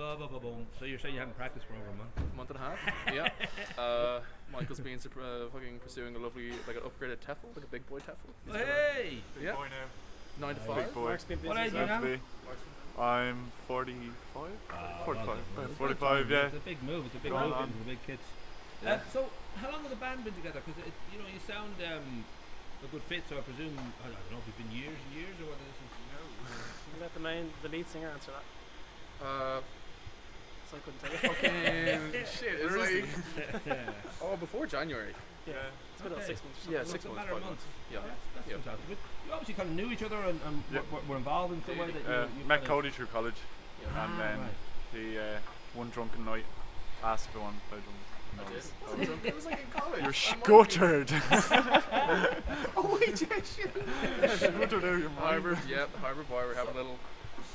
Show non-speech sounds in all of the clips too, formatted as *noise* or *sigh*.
Boom. So you're saying you haven't practiced for over a month? month and a half. yeah. *laughs* Uh, Michael's been uh, fucking pursuing a lovely, like an upgraded TEFL, like a big boy TEFL. He's got a Hey! Yeah. Boy now. Nine to Big five. boy. Mark's been busy. What age are you now? I'm 45. Ah, 45. well done, Uh, 45, yeah. It's a big move. It's a big Going move on. into the big kids. Yeah. Uh, so, how long has the band been together? Because you know, you sound um, a good fit. So I presume I don't know if it's been years and years or whether this is. You Let the main, the lead singer answer that. Uh, So I couldn't tell you. fucking *laughs* shit. It's Where is like *laughs* oh, before January. yeah, it's been about six months. Yeah, So six months, matter of five months. months. Yeah. That's, that's Yeah. fantastic. But you obviously kind of knew each other and, and Yeah. were, were involved in some way that you, Uh, you met kinda- Cody through college, Yeah. and Ah, then right. he uh, one drunken night asked for one wanted play drums. And I I did. I was. It was like in college. You're I'm scuttered. *laughs* Oh wait, yeah, shit. scuttered out of your mind. Harvard, yep, Harvard boy. We're having a little.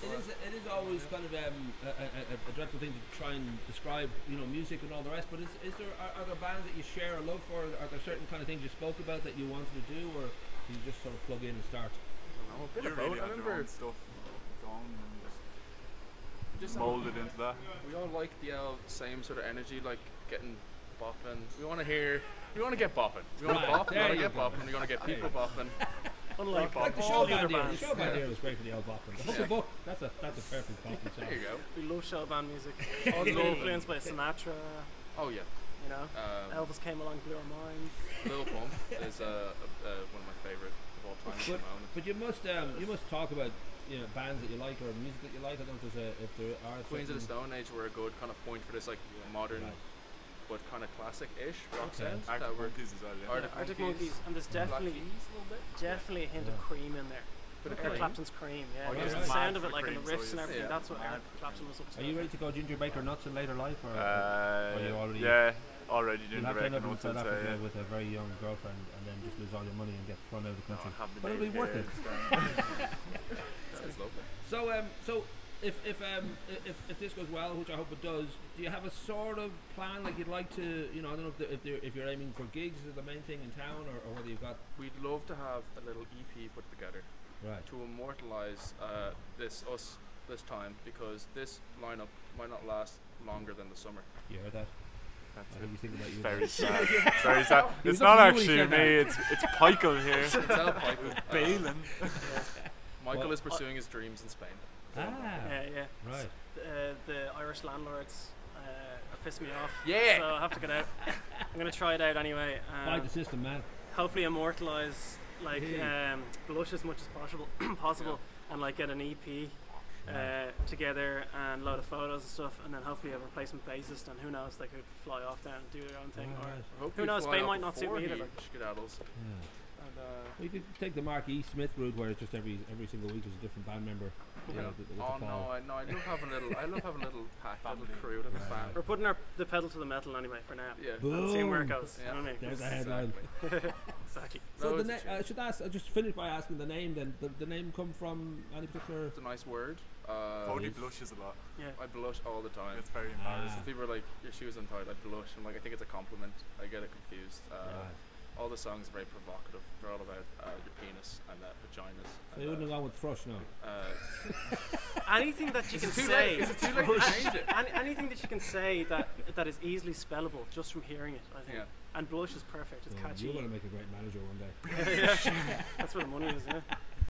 It is, it is always kind of um, a, a, a, a dreadful thing to try and describe, you know, music and all the rest. But is, is there are, are there bands that you share a love for? Are there certain kind of things you spoke about that you wanted to do, or do you just sort of plug in and start? I don't know, a bit You of really both. I remember stuff going and just just molded into that. We all like the uh, same sort of energy, like getting bopping. We want to hear. We want to get bopping. We want to bop. We want to get bopping. We want to get people bopping. *laughs* Unlike Like the all show the other band here. The bands. show band Yeah. here was great for the old bopping. The Yeah. Huckle Buck, that's a that's a perfect bopping song. *laughs* There you go. We love show band music. Oh, *laughs* All no. influenced by Sinatra. Oh yeah. You know, Um, Elvis came along, blew our minds. Lil Pump *laughs* is uh, uh, one of my favorite of all time at But, the moment. but you must um, you must talk about you know bands that you like or music that you like. I don't know if there's a if there are Queens of the Stone Age were a good kind of point for this like modern Right. But kind of classic-ish rock Okay. sound Arctic that Monkeys as well, yeah. Arctic Arctic Monkeys, Monkeys, and there's Black definitely Keys a little bit. definitely a hint Yeah. of cream in there. Bit of Eric cream. Clapton's cream, yeah. Oh, Just yeah. the sound of it, like in the cream, so riffs and everything. Yeah. That's what Mad Eric for Clapton was up to. Are you ready to go Ginger Baker nuts in later life, or Uh, Or you already- yeah, already you'll doing have the to end up reckon in South Africa yeah. with a very young girlfriend and then just lose all your money and get thrown out of the country? have the But it'll be worth it. *laughs* hairs. Sounds lovely. So um, so if if um if, if this goes well, which I hope it does, do you have a sort of plan like you'd like to? You know, I don't know if the, if, they're, if you're aiming for gigs is the main thing in town, or, or whether you've got We'd love to have a little EP put together right. to immortalize uh, this us this time because this lineup might not last longer than the summer. You heard that? That's I think about you. Very *laughs* sad. Very sad. It's not looking at you when he actually me. It's it's Michael here. *laughs* It's Al. Uh, Balin. Michael Well, is pursuing his dreams in Spain. Ah, Yeah, yeah. right. Uh, the Irish landlords uh, are me off. Yeah. So I'll have to get out. I'm gonna try it out anyway. Fight Um, the system, man. hopefully immortalize like Hey. um, blush as much as possible *clears throat* possible and like get an EP uh, together and load of photos and stuff and then hopefully a replacement bassist and who knows they could fly off down and do their own thing or Alright. I Who knows, fly Spain might not suit me either, he like. Skedaddles. Yeah. And, uh, We could take the Mark E. Smith route, where it's just every every single week there's a different band member. You know, with, with oh the no. I, no, I love having a little. I love having a little *laughs* pack, little Family. crew, little Right, fan. we're putting our the pedal to the metal anyway for now Yeah. and seeing where it Boom. goes Yeah. you know what I mean? There's a headline. Exactly. *laughs* exactly So No, the it's a na- I should ask. I just finish by asking the name. Then the, the name come from any particular? It's a nice word. Uh, Cody blushes a lot. yeah I blush all the time. It's very Ah. embarrassing. People are like, your shoes untied. I blush. I'm like, I think it's a compliment. I get it confused. Uh, Right. All the songs are very provocative. They're all about uh, your penis and uh, vaginas. So and, you wouldn't uh, have gone with thrush, no. uh, *laughs* anything that you is can it too say late? Is it too late to change it? any, anything that you can say that that is easily spellable just from hearing it I think Yeah. and blush is perfect it's Yeah, catchy You're going to make a great manager one day. *laughs* that's where the money is yeah